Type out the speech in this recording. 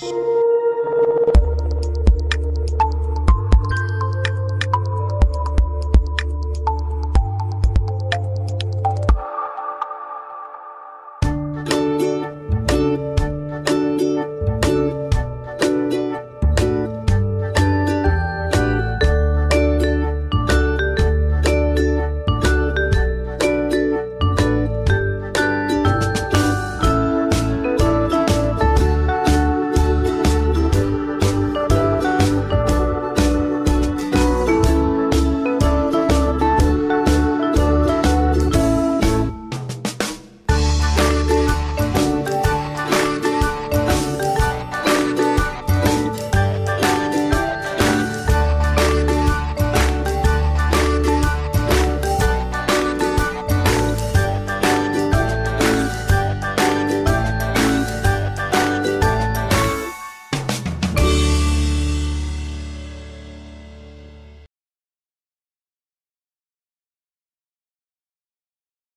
Podcast.